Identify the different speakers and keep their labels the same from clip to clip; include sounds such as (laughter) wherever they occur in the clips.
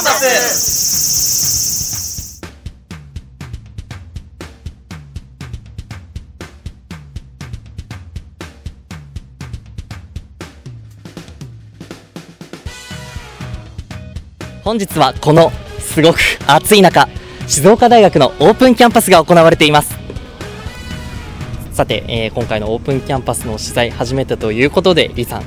Speaker 1: ンパス
Speaker 2: 本日はこのすごく暑い中静岡大学のオープンキャンパスが行われています。さて、えー今回のオープンキャンパスの取材初めてということで李さん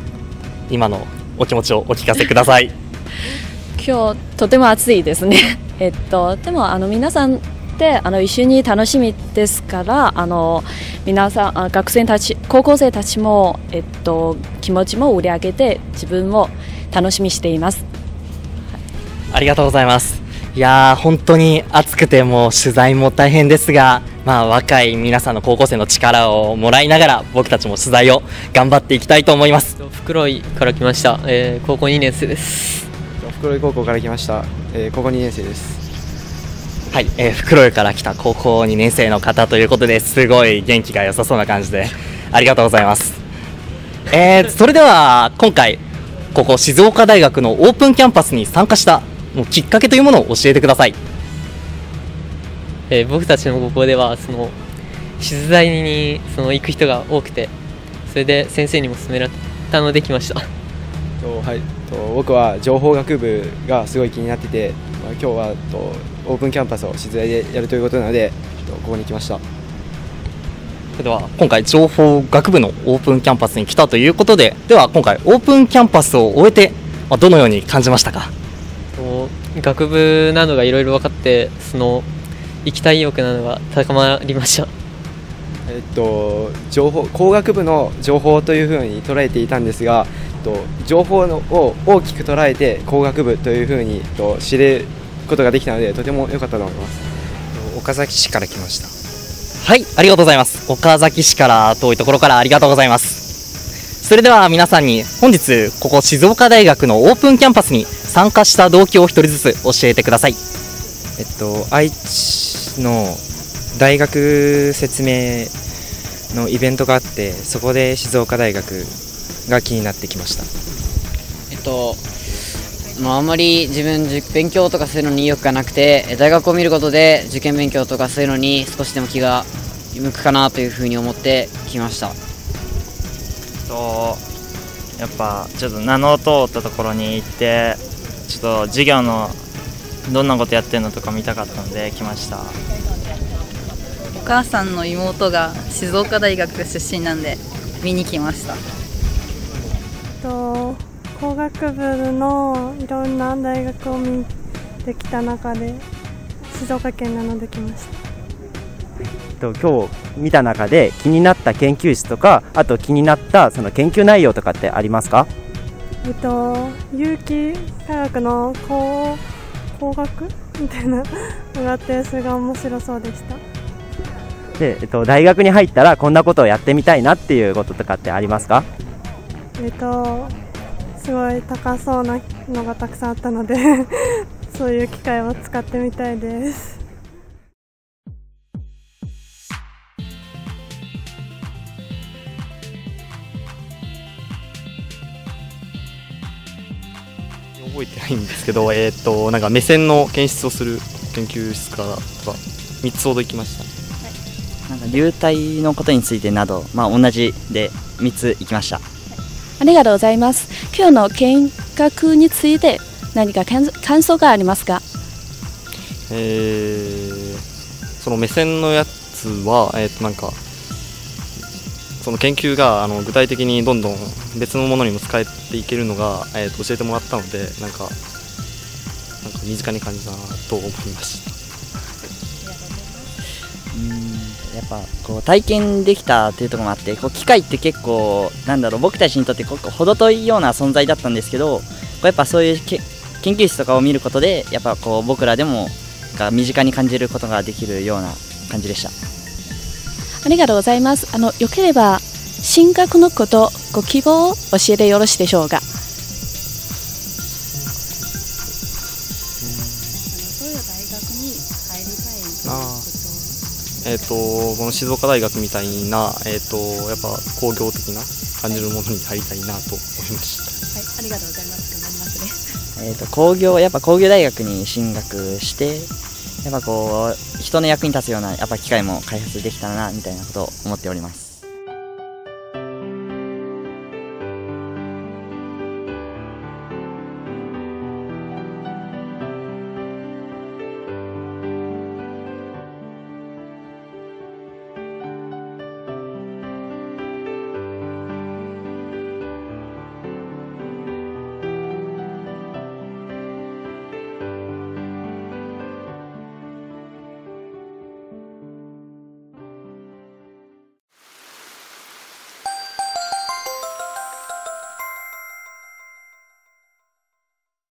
Speaker 2: 今のお気持ちをお聞かせください。(laughs)
Speaker 3: 今日とても暑いですね。(laughs) えっとでもあの皆さんであの一緒に楽しみですからあの皆さんあ学生たち高校生たちもえっと気持ちも売り上げて自分も楽しみにしています。
Speaker 2: ありがとうございます。いやー本当に暑くてもう取材も大変ですがまあ若い皆さんの高校生の力をもらいながら僕たちも取材を頑張っていきたいと思います。
Speaker 4: 袋井から来ました、えー高校2年生です
Speaker 5: 袋井高校から来ました、えー高校2年生です。
Speaker 2: はい、えー、袋井から来た高校2年生の方ということですごい元気が良さそうな感じでありがとうございます、えー、それでは今回ここ静岡大学のオープンキャンパスに参加したもうきっかけというものを教えてください。
Speaker 4: えー僕たちの高校ではその取材にその行く人が多くてそれで先生にも勧められたので来ました。
Speaker 5: とはいと僕は情報学部がすごい気になってて、まあ、今日はとオープンキャンパスを取材でやるということなのでとここに来ました。
Speaker 2: それでは今回情報学部のオープンキャンパスに来たということででは今回オープンキャンパスを終えてまあどのように感じましたか？
Speaker 4: と学部などがいろいろ分かってその行きたい意欲などが高まりました
Speaker 5: えっと情報工学部の情報というふうに捉えていたんですがと情報のを大きく捉えて工学部というふうにと知ることができたのでとても良かったと思います。
Speaker 6: 岡崎市から来ました。
Speaker 2: はいありがとうございます。岡崎市から遠いところからありがとうございます。それでは皆さんに本日ここ静岡大学のオープンキャンパスに参加した動機を一人ずつ教えてください。
Speaker 6: えっと愛知の大学説明のイベントがあってそこで静岡大学が気になってきました。
Speaker 7: えっと、まあ、あんまり自分じ勉強とかそういうのに意欲がなくてえ大学を見ることで受験勉強とかそういうのに少しでも気が向くかなというふうに思ってきました。
Speaker 8: とやっぱちょっと名の通ったところに行ってちょっと授業のどんなことやってるのとか見たかったので来ました。
Speaker 9: お母さんの妹が静岡大学出身なんで見に来ました。
Speaker 10: と工学部のいろんな大学を見てきた中で静岡県なので来ました。
Speaker 11: と今日見た中で気になった研究室とかあと気になったその研究内容とかってありますか？
Speaker 10: えっと有機化学の工工学？みたいなのがあってそれが面白そうでした
Speaker 11: で、えっと、大学に入ったらこんなことをやってみたいなっていうこととかってありますか？
Speaker 10: えっとすごい高そうなのがたくさんあったので (laughs) そういう機会を使ってみたいです。
Speaker 12: 覚えてないんですけど、えーっとなんか目線の検出をする研究室からとか3つほど行きました
Speaker 13: なんか流体のことについてなど、まあ、同じで3つ行きました。
Speaker 3: ありがとうございます。今日の見学について何か感感想がありますか？
Speaker 12: えーその目線のやつは、えーっとなんかその研究があの具体的にどんどん別のものにも使えていけるのが、えーっと教えてもらったのでなんかなんか身近に感じたなと思いました
Speaker 13: やっぱこう体験できたというところもあってこう機械って結構なんだろう僕たちにとってこう程遠いような存在だったんですけどこうやっぱそういうけ研究室とかを見ることでやっぱこう僕らでもが身近に感じることができるような感じでした
Speaker 3: ありがとうございます。あの、よければ、進学のこと、ご希望を教えてよろしいでしょうか？
Speaker 12: えー、とこの静岡大学みたいな、えー、とやっぱ工業的な感じるものに入りたいなと思いました
Speaker 9: はい、ありがとうございます。頑張りますね。
Speaker 13: えー、と工業やっぱ工業大学に進学してやっぱこう人の役に立つようなやっぱ機械も開発できたらなみたいなことを思っております